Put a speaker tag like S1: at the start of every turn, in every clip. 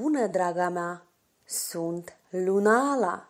S1: Bună, draga mea! Sunt Lunala!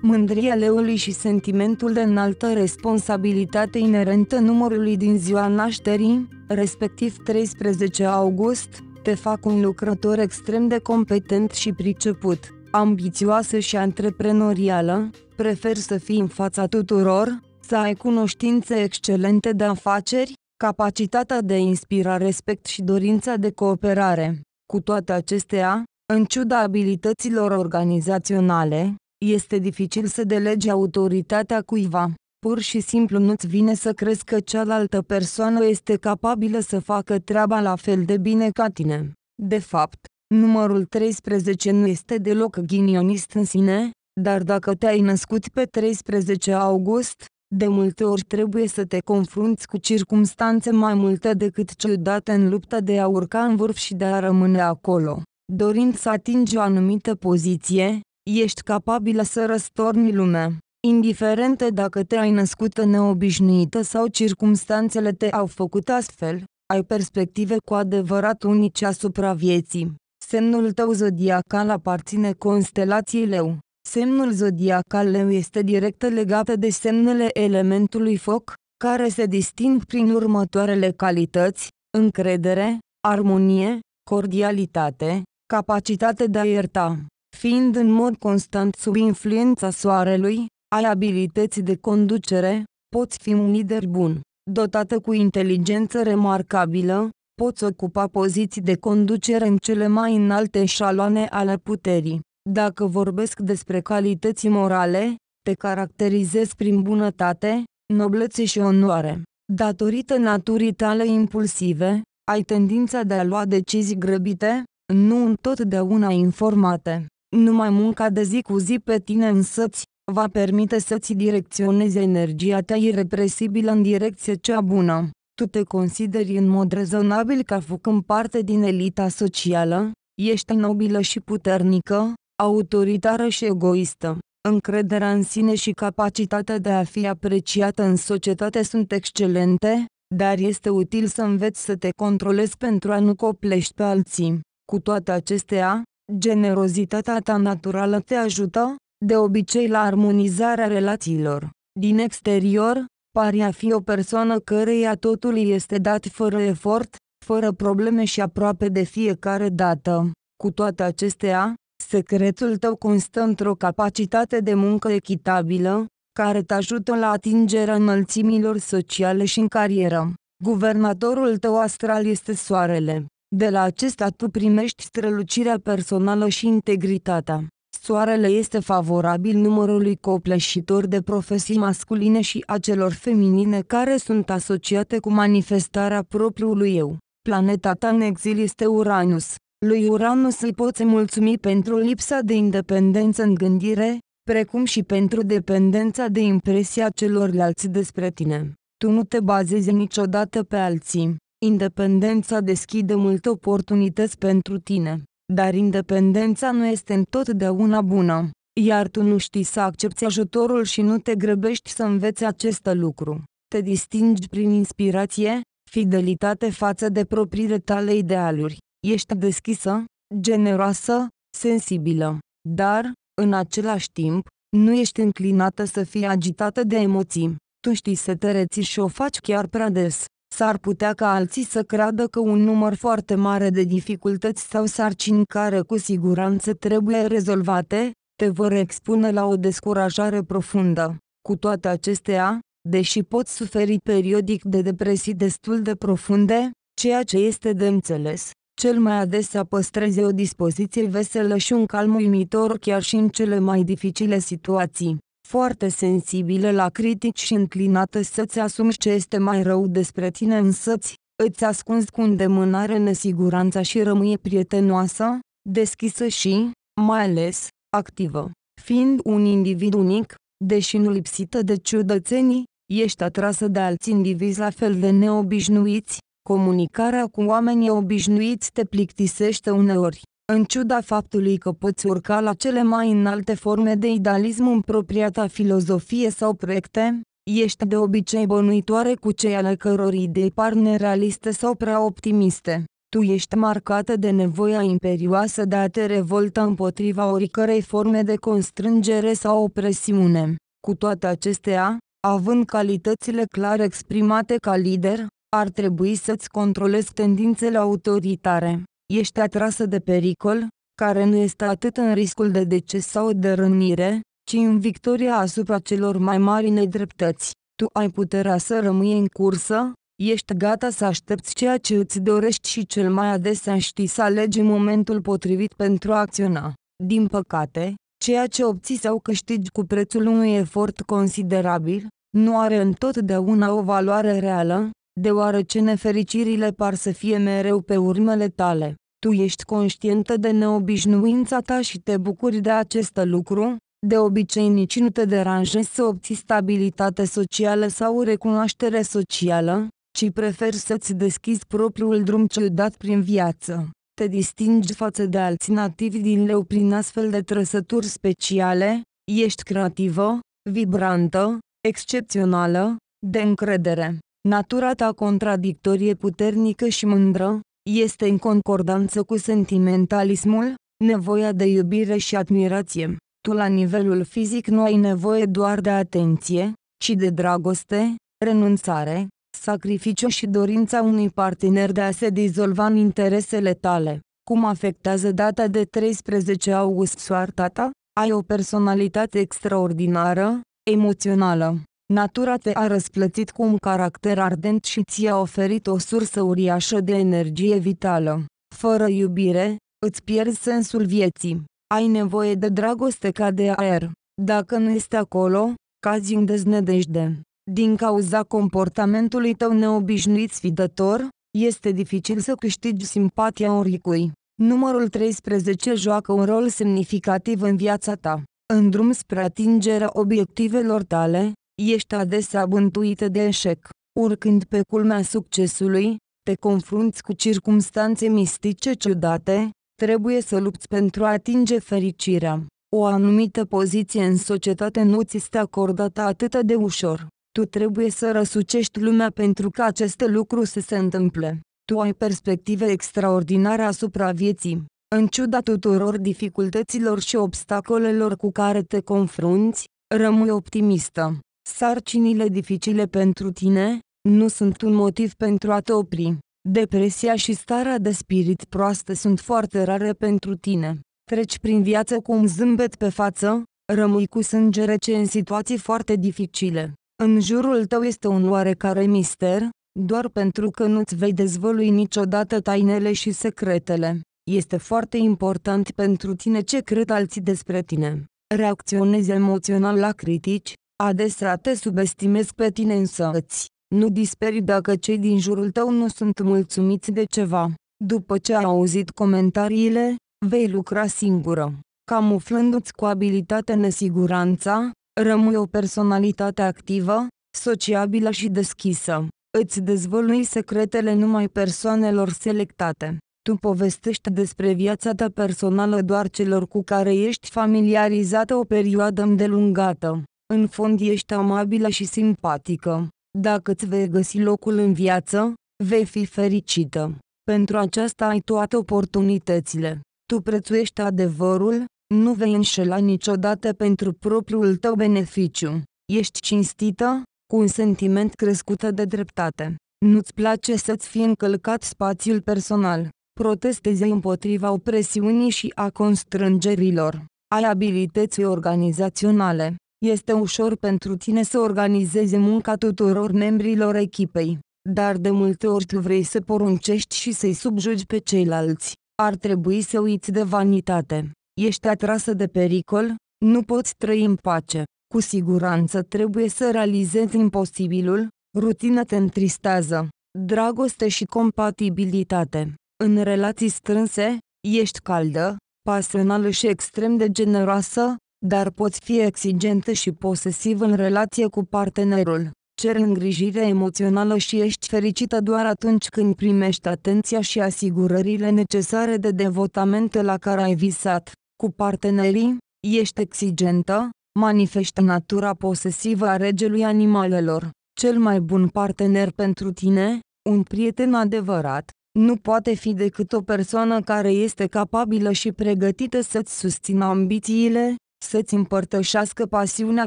S2: Mândria leului și sentimentul de înaltă responsabilitate inerentă numărului din ziua nașterii, respectiv 13 august, te fac un lucrător extrem de competent și priceput, ambițioasă și antreprenorială, prefer să fii în fața tuturor, să ai cunoștințe excelente de afaceri, capacitatea de a inspira respect și dorința de cooperare. Cu toate acestea, în ciuda abilităților organizaționale, este dificil să delegi autoritatea cuiva. Pur și simplu nu-ți vine să crezi că cealaltă persoană este capabilă să facă treaba la fel de bine ca tine. De fapt, numărul 13 nu este deloc ghinionist în sine, dar dacă te-ai născut pe 13 august, de multe ori trebuie să te confrunți cu circumstanțe mai multe decât ciudate în lupta de a urca în vârf și de a rămâne acolo. Dorind să atingi o anumită poziție, ești capabilă să răstorni lumea. Indiferent dacă te-ai născut neobișnuită sau circumstanțele te au făcut astfel, ai perspective cu adevărat unice asupra vieții. Semnul tău zodiacal aparține constelației leu. Semnul zodiacal leu este direct legat de semnele elementului foc, care se disting prin următoarele calități, încredere, armonie, cordialitate, capacitate de a ierta. Fiind în mod constant sub influența soarelui, ai abilități de conducere, poți fi un lider bun. Dotată cu inteligență remarcabilă, poți ocupa poziții de conducere în cele mai înalte șaloane ale puterii. Dacă vorbesc despre calități morale, te caracterizezi prin bunătate, noblețe și onoare. Datorită naturii tale impulsive, ai tendința de a lua decizii grăbite, nu întotdeauna informate. Numai munca de zi cu zi pe tine însăți, va permite să-ți direcționezi energia ta irrepresibilă în direcție cea bună. Tu te consideri în mod rezonabil ca făcând parte din elita socială, ești nobilă și puternică, autoritară și egoistă. Încrederea în sine și capacitatea de a fi apreciată în societate sunt excelente, dar este util să înveți să te controlezi pentru a nu coplești pe alții. Cu toate acestea, generozitatea ta naturală te ajută, de obicei la armonizarea relațiilor. Din exterior, pari a fi o persoană căreia totul este dat fără efort, fără probleme și aproape de fiecare dată. Cu toate acestea, secretul tău constă într-o capacitate de muncă echitabilă, care te ajută la atingerea înălțimilor sociale și în carieră. Guvernatorul tău astral este soarele. De la acesta tu primești strălucirea personală și integritatea. Soarele este favorabil numărului copleșitor de profesii masculine și a celor feminine care sunt asociate cu manifestarea propriului eu. Planeta ta în exil este Uranus. Lui Uranus îi poți mulțumi pentru lipsa de independență în gândire, precum și pentru dependența de impresia celorlalți despre tine. Tu nu te bazezi niciodată pe alții. Independența deschide multe oportunități pentru tine. Dar independența nu este întotdeauna bună, iar tu nu știi să accepti ajutorul și nu te grăbești să înveți acest lucru. Te distingi prin inspirație, fidelitate față de propriile tale idealuri. Ești deschisă, generoasă, sensibilă. Dar, în același timp, nu ești înclinată să fii agitată de emoții. Tu știi să te reții și o faci chiar prea des. S-ar putea ca alții să creadă că un număr foarte mare de dificultăți sau sarcini care cu siguranță trebuie rezolvate, te vor expune la o descurajare profundă. Cu toate acestea, deși poți suferi periodic de depresii destul de profunde, ceea ce este de înțeles, cel mai adesea păstrezi o dispoziție veselă și un calm uimitor chiar și în cele mai dificile situații foarte sensibilă la critici și înclinată să-ți asumi ce este mai rău despre tine însăți, îți ascunzi cu îndemânare nesiguranța și rămâie prietenoasă, deschisă și, mai ales, activă. Fiind un individ unic, deși nu lipsită de ciudățenii, ești atrasă de alți indivizi la fel de neobișnuiți, comunicarea cu oamenii obișnuiți te plictisește uneori. În ciuda faptului că poți urca la cele mai înalte forme de idealism în propria ta filozofie sau proiecte, ești de obicei bănuitoare cu cei ale căror idei par nerealiste sau prea optimiste. Tu ești marcată de nevoia imperioasă de a te revolta împotriva oricărei forme de constrângere sau opresiune. Cu toate acestea, având calitățile clar exprimate ca lider, ar trebui să-ți controlezi tendințele autoritare. Ești atrasă de pericol, care nu este atât în riscul de deces sau de rănire, ci în victoria asupra celor mai mari nedreptăți. Tu ai puterea să rămâi în cursă, ești gata să aștepți ceea ce îți dorești și cel mai adesea știi să alegi momentul potrivit pentru a acționa. Din păcate, ceea ce obții sau câștigi cu prețul unui efort considerabil, nu are întotdeauna o valoare reală, deoarece nefericirile par să fie mereu pe urmele tale. Tu ești conștientă de neobișnuința ta și te bucuri de acest lucru, de obicei nici nu te deranjezi să obții stabilitate socială sau recunoaștere socială, ci preferi să-ți deschizi propriul drum ciudat prin viață. Te distingi față de alții nativi din leu prin astfel de trăsături speciale, ești creativă, vibrantă, excepțională, de încredere. Natura ta contradictorie puternică și mândră, este în concordanță cu sentimentalismul, nevoia de iubire și admirație. Tu la nivelul fizic nu ai nevoie doar de atenție, ci de dragoste, renunțare, sacrificiu și dorința unui partener de a se dizolva în interesele tale. Cum afectează data de 13 august soarta ta? Ai o personalitate extraordinară, emoțională. Natura te-a răsplătit cu un caracter ardent și ți-a oferit o sursă uriașă de energie vitală. Fără iubire, îți pierzi sensul vieții. Ai nevoie de dragoste ca de aer. Dacă nu este acolo, cazi în deznădejde. Din cauza comportamentului tău neobișnuit sfidător, este dificil să câștigi simpatia oricui. Numărul 13 joacă un rol semnificativ în viața ta. În drum spre atingerea obiectivelor tale, ești adesea bântuită de eșec. Urcând pe culmea succesului, te confrunți cu circumstanțe mistice ciudate, trebuie să lupți pentru a atinge fericirea. O anumită poziție în societate nu ți este acordată atât de ușor. Tu trebuie să răsucești lumea pentru ca aceste lucruri să se întâmple. Tu ai perspective extraordinare asupra vieții. În ciuda tuturor dificultăților și obstacolelor cu care te confrunți, rămâi optimistă. Sarcinile dificile pentru tine nu sunt un motiv pentru a te opri. Depresia și starea de spirit proastă sunt foarte rare pentru tine. Treci prin viață cu un zâmbet pe față, rămâi cu sânge rece în situații foarte dificile. În jurul tău este un oarecare mister, doar pentru că nu-ți vei dezvălui niciodată tainele și secretele. Este foarte important pentru tine ce cred alții despre tine. Reacționezi emoțional la critici, adesea te subestimezi pe tine însă îți. Nu disperi dacă cei din jurul tău nu sunt mulțumiți de ceva. După ce ai auzit comentariile, vei lucra singură. Camuflându-ți cu abilitate nesiguranța, Rămâi o personalitate activă, sociabilă și deschisă. Îți dezvălui secretele numai persoanelor selectate. Tu povestești despre viața ta personală doar celor cu care ești familiarizată o perioadă îndelungată. În fond ești amabilă și simpatică. Dacă îți vei găsi locul în viață, vei fi fericită. Pentru aceasta ai toate oportunitățile. Tu prețuiești adevărul, nu vei înșela niciodată pentru propriul tău beneficiu. Ești cinstită, cu un sentiment crescut de dreptate. Nu-ți place să-ți fie încălcat spațiul personal. Protestezi împotriva opresiunii și a constrângerilor. Ai abilități organizaționale. Este ușor pentru tine să organizezi munca tuturor membrilor echipei. Dar de multe ori tu vrei să poruncești și să-i subjugi pe ceilalți. Ar trebui să uiți de vanitate. Ești atrasă de pericol, nu poți trăi în pace. Cu siguranță trebuie să realizezi imposibilul, rutina te întristează. Dragoste și compatibilitate. În relații strânse, ești caldă, pasională și extrem de generoasă, dar poți fi exigentă și posesiv în relație cu partenerul. Cer îngrijire emoțională și ești fericită doar atunci când primești atenția și asigurările necesare de devotament la care ai visat. Cu partenerii, ești exigentă, manifestă natura posesivă a regelui animalelor. Cel mai bun partener pentru tine, un prieten adevărat, nu poate fi decât o persoană care este capabilă și pregătită să-ți susțină ambițiile, să-ți împărtășească pasiunea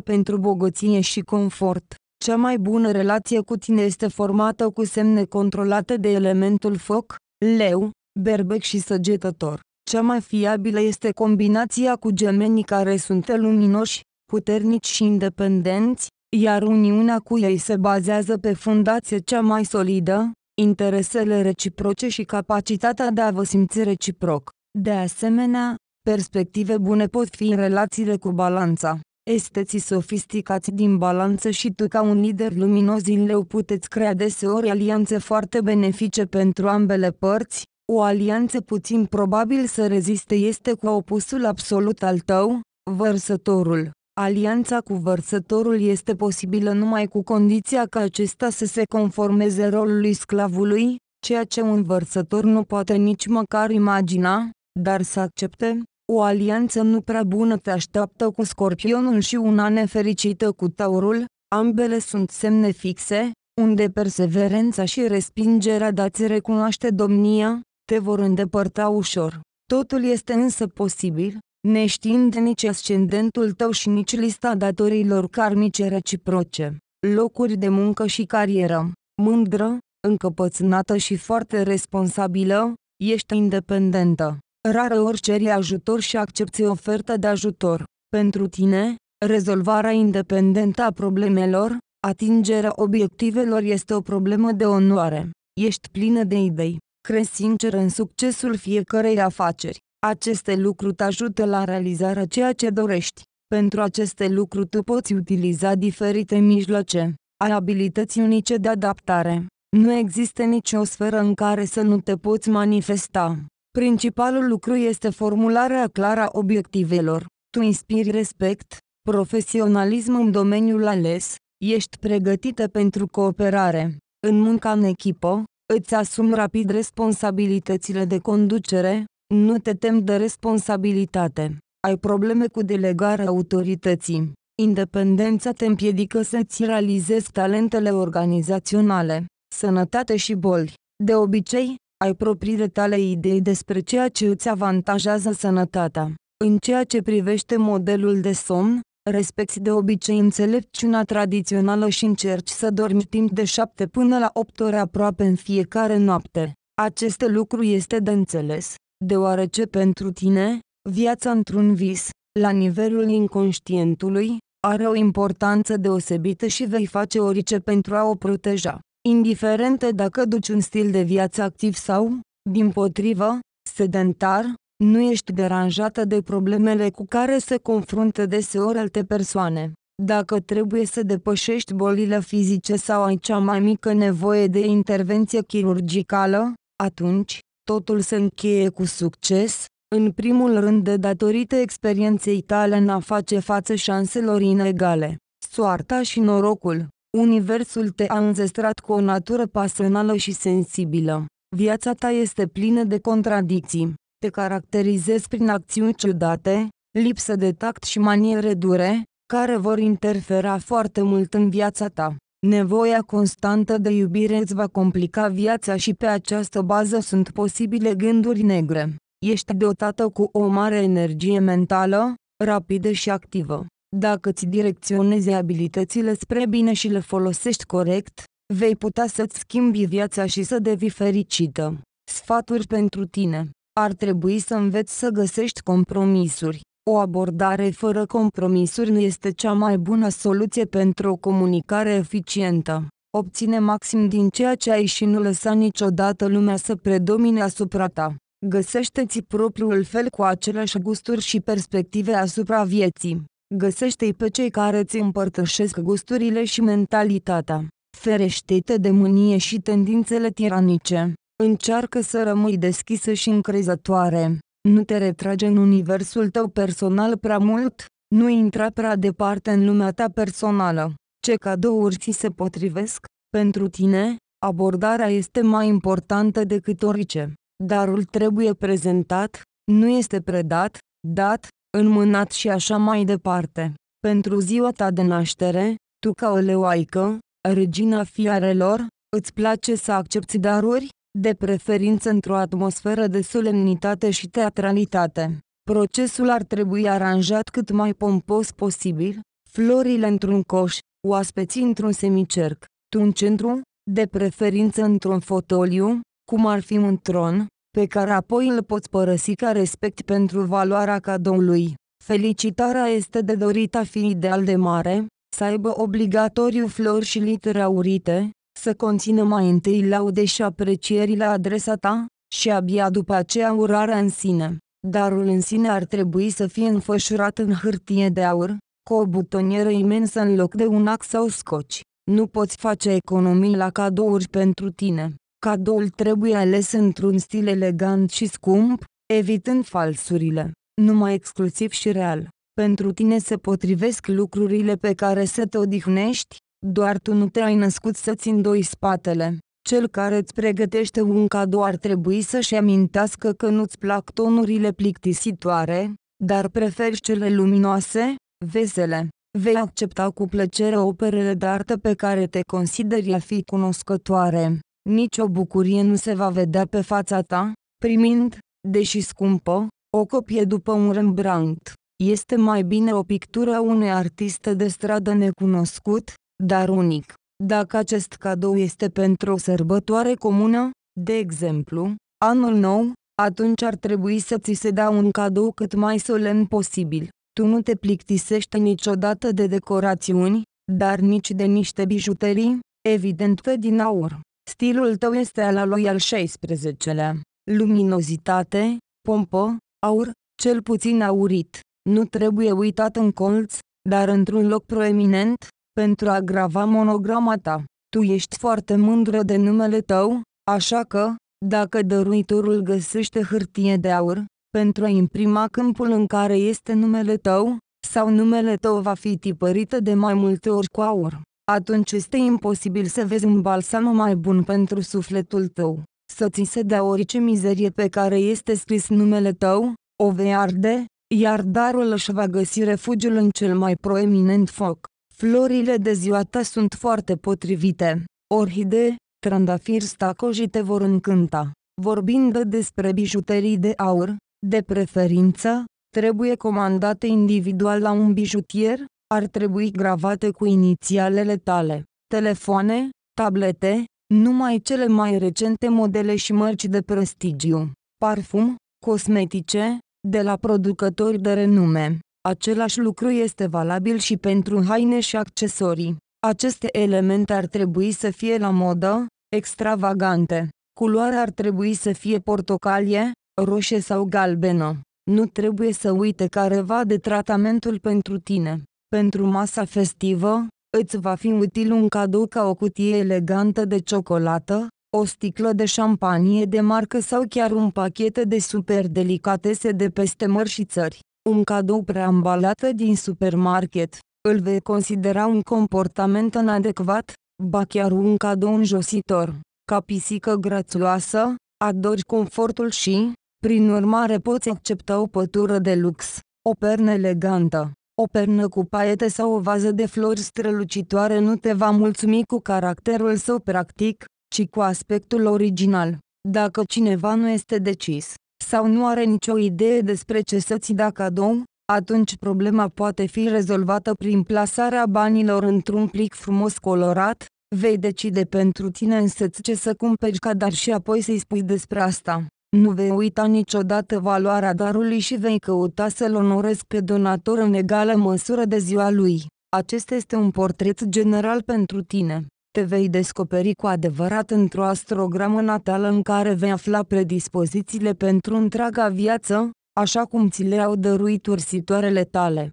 S2: pentru bogăție și confort. Cea mai bună relație cu tine este formată cu semne controlate de elementul foc, leu, berbec și săgetător. Cea mai fiabilă este combinația cu gemenii care sunt luminoși, puternici și independenți, iar uniunea cu ei se bazează pe fundație cea mai solidă, interesele reciproce și capacitatea de a vă simți reciproc. De asemenea, perspective bune pot fi în relațiile cu balanța. Esteții sofisticați din balanță și tu ca un lider luminos din leu puteți crea deseori alianțe foarte benefice pentru ambele părți, o alianță puțin probabil să reziste este cu opusul absolut al tău, vărsătorul. Alianța cu vărsătorul este posibilă numai cu condiția ca acesta să se conformeze rolului sclavului, ceea ce un vărsător nu poate nici măcar imagina, dar să accepte. O alianță nu prea bună te așteaptă cu scorpionul și una nefericită cu taurul, ambele sunt semne fixe, unde perseverența și respingerea de a-ți recunoaște domnia, te vor îndepărta ușor. Totul este însă posibil, neștiind nici ascendentul tău și nici lista datoriilor karmice reciproce, locuri de muncă și carieră, mândră, încăpățânată și foarte responsabilă, ești independentă. Rară ori ceri ajutor și accepti oferta de ajutor. Pentru tine, rezolvarea independentă a problemelor, atingerea obiectivelor este o problemă de onoare. Ești plină de idei. Crezi sincer în succesul fiecărei afaceri. Aceste lucruri te ajută la realizarea ceea ce dorești. Pentru aceste lucruri tu poți utiliza diferite mijloace. Ai abilități unice de adaptare. Nu există nicio sferă în care să nu te poți manifesta. Principalul lucru este formularea clară a obiectivelor. Tu inspiri respect, profesionalism în domeniul ales, ești pregătită pentru cooperare. În munca în echipă, îți asumi rapid responsabilitățile de conducere, nu te tem de responsabilitate. Ai probleme cu delegarea autorității. Independența te împiedică să-ți realizezi talentele organizaționale, sănătate și boli. De obicei, ai propriile tale idei despre ceea ce îți avantajează sănătatea. În ceea ce privește modelul de somn, respecti de obicei înțelepciunea tradițională și încerci să dormi timp de 7 până la 8 ore aproape în fiecare noapte. Acest lucru este de înțeles, deoarece pentru tine, viața într-un vis, la nivelul inconștientului, are o importanță deosebită și vei face orice pentru a o proteja. Indiferent dacă duci un stil de viață activ sau, din potrivă, sedentar, nu ești deranjată de problemele cu care se confruntă deseori alte persoane. Dacă trebuie să depășești bolile fizice sau ai cea mai mică nevoie de intervenție chirurgicală, atunci, totul se încheie cu succes, în primul rând de datorită experienței tale în a face față șanselor inegale. Soarta și norocul, universul te-a înzestrat cu o natură pasională și sensibilă. Viața ta este plină de contradicții te caracterizezi prin acțiuni ciudate, lipsă de tact și maniere dure, care vor interfera foarte mult în viața ta. Nevoia constantă de iubire îți va complica viața și pe această bază sunt posibile gânduri negre. Ești dotată cu o mare energie mentală, rapidă și activă. Dacă îți direcționezi abilitățile spre bine și le folosești corect, vei putea să-ți schimbi viața și să devii fericită. Sfaturi pentru tine ar trebui să înveți să găsești compromisuri. O abordare fără compromisuri nu este cea mai bună soluție pentru o comunicare eficientă. Obține maxim din ceea ce ai și nu lăsa niciodată lumea să predomine asupra ta. Găsește-ți propriul fel cu aceleași gusturi și perspective asupra vieții. Găsește-i pe cei care îți împărtășesc gusturile și mentalitatea. Ferește-te de mânie și tendințele tiranice. Încearcă să rămâi deschisă și încrezătoare. Nu te retrage în universul tău personal prea mult, nu intra prea departe în lumea ta personală. Ce cadouri ți se potrivesc? Pentru tine, abordarea este mai importantă decât orice. Darul trebuie prezentat, nu este predat, dat, înmânat și așa mai departe. Pentru ziua ta de naștere, tu ca o leoaică, regina fiarelor, îți place să accepti daruri? de preferință într-o atmosferă de solemnitate și teatralitate. Procesul ar trebui aranjat cât mai pompos posibil, florile într-un coș, oaspeții într-un semicerc, tu în centru, de preferință într-un fotoliu, cum ar fi un tron, pe care apoi îl poți părăsi ca respect pentru valoarea cadoului. Felicitarea este de dorit a fi ideal de mare, să aibă obligatoriu flori și litere aurite, să conțină mai întâi laude și aprecieri la adresa ta, și abia după aceea urarea în sine. Darul în sine ar trebui să fie înfășurat în hârtie de aur, cu o butonieră imensă în loc de un ax sau scoci. Nu poți face economii la cadouri pentru tine. Cadoul trebuie ales într-un stil elegant și scump, evitând falsurile, numai exclusiv și real. Pentru tine se potrivesc lucrurile pe care să te odihnești, doar tu nu te-ai născut să-ți îndoi spatele. Cel care îți pregătește un cadou ar trebui să-și amintească că nu-ți plac tonurile plictisitoare, dar preferi cele luminoase, vesele. Vei accepta cu plăcere operele de artă pe care te consideri a fi cunoscătoare. Nici o bucurie nu se va vedea pe fața ta, primind, deși scumpă, o copie după un Rembrandt. Este mai bine o pictură a unui artist de stradă necunoscut, dar unic. Dacă acest cadou este pentru o sărbătoare comună, de exemplu, anul nou, atunci ar trebui să ți se dea un cadou cât mai solemn posibil. Tu nu te plictisești niciodată de decorațiuni, dar nici de niște bijuterii, evident că din aur. Stilul tău este al lui al 16-lea. Luminozitate, pompă, aur, cel puțin aurit, nu trebuie uitat în colț, dar într-un loc proeminent, pentru a grava monograma ta. Tu ești foarte mândră de numele tău, așa că, dacă dăruitorul găsește hârtie de aur, pentru a imprima câmpul în care este numele tău, sau numele tău va fi tipărită de mai multe ori cu aur, atunci este imposibil să vezi un balsam mai bun pentru sufletul tău. Să ți se dea orice mizerie pe care este scris numele tău, o vei arde, iar darul își va găsi refugiul în cel mai proeminent foc. Florile de ziua ta sunt foarte potrivite. Orhidee, trandafiri stacoji te vor încânta. Vorbind despre bijuterii de aur, de preferință, trebuie comandate individual la un bijutier, ar trebui gravate cu inițialele tale. Telefoane, tablete, numai cele mai recente modele și mărci de prestigiu. Parfum, cosmetice, de la producători de renume. Același lucru este valabil și pentru haine și accesorii. Aceste elemente ar trebui să fie la modă, extravagante. Culoarea ar trebui să fie portocalie, roșie sau galbenă. Nu trebuie să uite careva de tratamentul pentru tine. Pentru masa festivă, îți va fi util un cadou ca o cutie elegantă de ciocolată, o sticlă de șampanie de marcă sau chiar un pachet de super delicatese de peste mări și țări. Un cadou preambalat din supermarket, îl vei considera un comportament inadecvat, ba chiar un cadou înjositor. Ca pisică grațioasă, adori confortul și, prin urmare poți accepta o pătură de lux, o pernă elegantă, o pernă cu paiete sau o vază de flori strălucitoare nu te va mulțumi cu caracterul său practic, ci cu aspectul original. Dacă cineva nu este decis, sau nu are nicio idee despre ce să-ți da cadou, atunci problema poate fi rezolvată prin plasarea banilor într-un plic frumos colorat, vei decide pentru tine însăți ce să cumperi ca dar și apoi să-i spui despre asta. Nu vei uita niciodată valoarea darului și vei căuta să-l onorezi pe donator în egală măsură de ziua lui. Acesta este un portret general pentru tine. Te vei descoperi cu adevărat într-o astrogramă natală în care vei afla predispozițiile pentru întreaga viață, așa cum ți le-au dăruit ursitoarele tale.